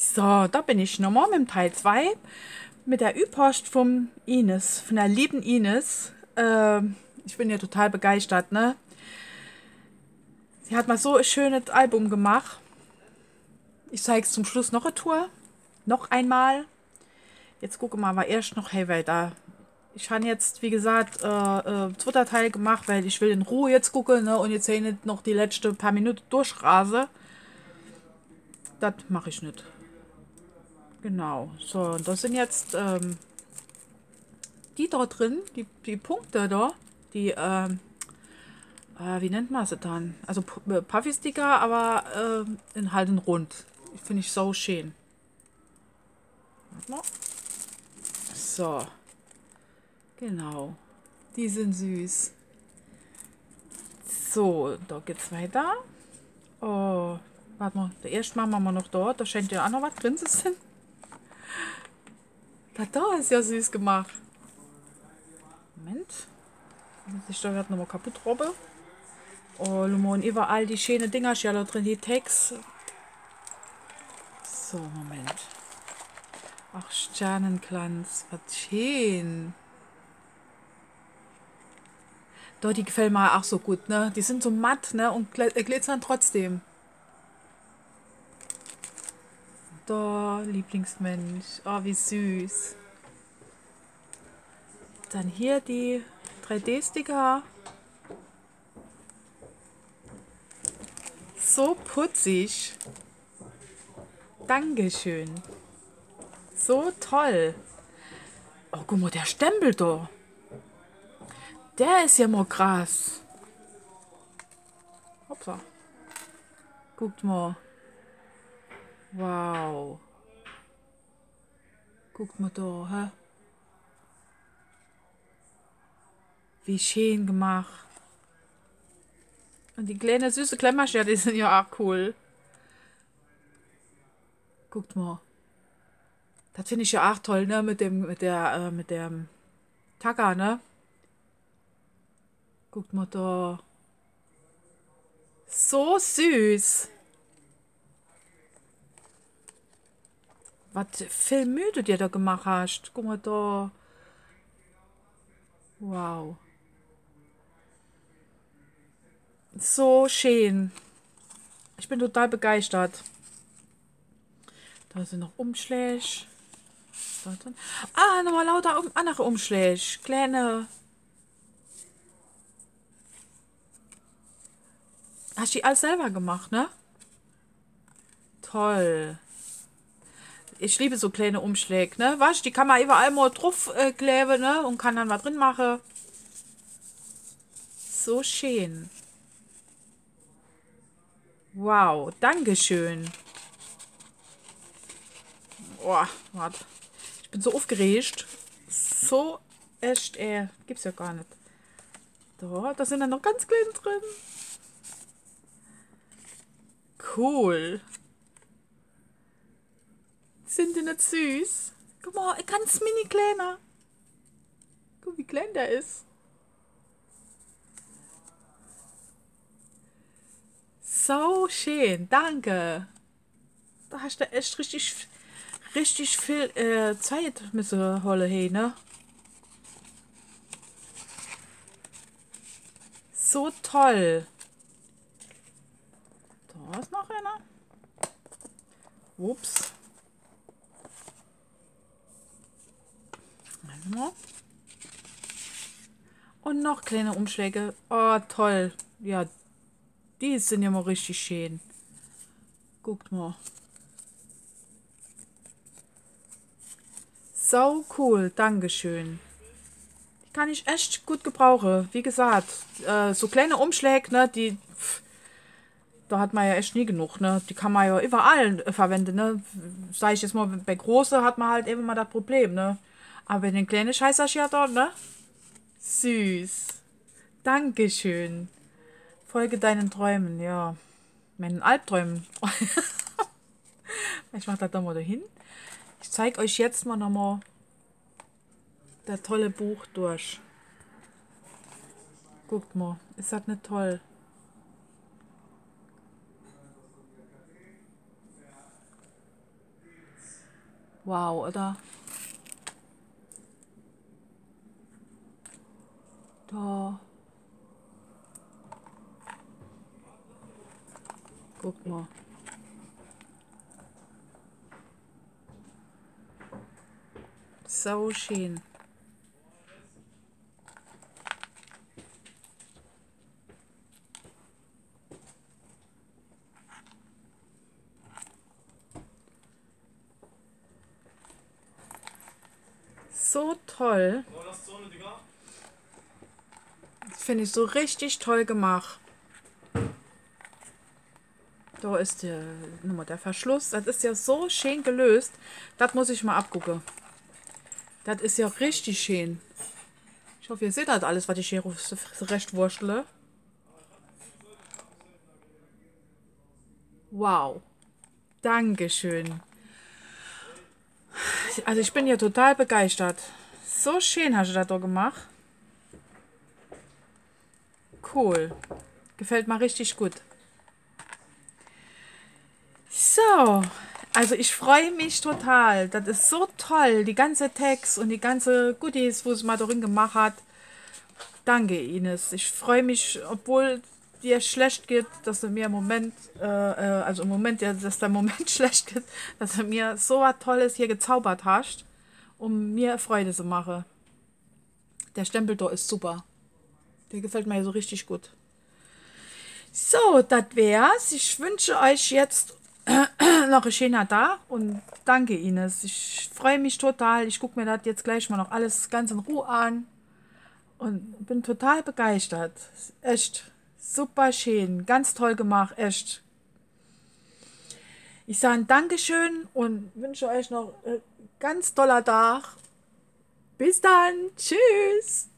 So, da bin ich nochmal mit Teil 2 mit der Ü-Post vom Ines, von der lieben Ines. Äh, ich bin ja total begeistert, ne? Sie hat mal so ein schönes Album gemacht. Ich zeige es zum Schluss noch eine Tour. Noch einmal. Jetzt gucke mal, war erst noch hey, da. Ich habe jetzt, wie gesagt, äh, äh, zweiter Teil gemacht, weil ich will in Ruhe jetzt gucken ne, und jetzt hier nicht noch die letzten paar Minuten durchrase. Das mache ich nicht. Genau. So, und das sind jetzt ähm, die da drin, die, die Punkte da, die, ähm, äh, wie nennt man sie dann? Also äh, Puffy-Sticker, aber äh, in halt in rund. Finde ich so schön. Mal. So. Genau. Die sind süß. So, da geht's weiter. Oh, warte mal. Der erste machen wir noch dort. Da scheint ja auch noch was drin zu sein. Da, da ist ja süß gemacht. Moment. Muss ich da gerade nochmal kaputt robben. Oh, und überall die schönen Dinger ja da drin, die Text. So, Moment. Ach, Sternenklanz, was schön. Doch, die gefällt mir auch so gut, ne? Die sind so matt, ne? Und glitzern trotzdem. Da, Lieblingsmensch. Oh, wie süß. Dann hier die 3D-Sticker. So putzig. Dankeschön. So toll. Oh, guck mal, der Stempel da. Der ist ja mal krass. Hoppla. Guckt mal. Wow. Guckt mal da, hä? Wie schön gemacht. Und die kleine süße Klemmerscher, die sind ja auch cool. Guckt mal. Das finde ich ja auch toll, ne? Mit dem, mit der, äh, mit dem Tacker, ne? Guckt mal da. So süß. Was viel Mühe du dir da gemacht hast. Guck mal da. Wow. So schön. Ich bin total begeistert. Da sind noch Umschläge. Ah, nochmal lauter um, andere Umschläge. Kleine. Hast du die alles selber gemacht, ne? Toll. Ich liebe so kleine Umschläge, ne? Weißt die kann man überall mal drauf äh, kleben, ne? Und kann dann was drin machen. So schön. Wow, Dankeschön. Boah, warte. Ich bin so aufgeregt. So echt, äh, gibt's ja gar nicht. Da, da sind dann noch ganz kleine drin. Cool. Sind die nicht süß? Guck mal, ein ganz mini kleiner. Guck, wie klein der ist. So schön, danke. Da hast du echt richtig richtig viel äh, Zeit müssen holen, hey, ne? So toll. Da ist noch einer. Ups. Und noch kleine Umschläge. Oh, toll. Ja, die sind ja mal richtig schön. Guckt mal. So cool, Dankeschön. Die kann ich echt gut gebrauchen. Wie gesagt, äh, so kleine Umschläge, ne, die, pff, da hat man ja echt nie genug, ne. Die kann man ja überall verwenden, ne. Sag ich jetzt mal, bei große hat man halt immer mal das Problem, ne. Aber den kleinen Scheißer ja dort, ne. Süß. Dankeschön. Folge deinen Träumen, ja. Meinen Albträumen. ich mach das da mal dahin. Ich zeige euch jetzt mal nochmal das tolle Buch durch. Guckt mal, ist das nicht toll? Wow, oder? Da. Guck mal. So schön. So toll. Finde ich so richtig toll gemacht. Da ist der, nochmal der Verschluss. Das ist ja so schön gelöst. Das muss ich mal abgucken. Das ist ja richtig schön. Ich hoffe, ihr seht das alles, was ich hier recht wurschtle. Wow. Dankeschön. Also ich bin ja total begeistert. So schön hast du das doch gemacht. Cool. Gefällt mir richtig gut. So, also ich freue mich total. Das ist so toll. Die ganze Text und die ganze Goodies, wo es mal darin gemacht hat. Danke, Ines. Ich freue mich, obwohl dir schlecht geht, dass du mir im Moment, äh, äh, also im Moment, ja, dass der Moment schlecht geht, dass du mir so was Tolles hier gezaubert hast, um mir Freude zu machen. Der Stempel da ist super. Der gefällt mir so richtig gut. So, das wär's. Ich wünsche euch jetzt noch ein schöner da und danke Ines. Ich freue mich total. Ich gucke mir das jetzt gleich mal noch alles ganz in Ruhe an und bin total begeistert. Echt super schön, ganz toll gemacht, echt. Ich sage Dankeschön und wünsche euch noch einen ganz toller Tag. Bis dann. Tschüss.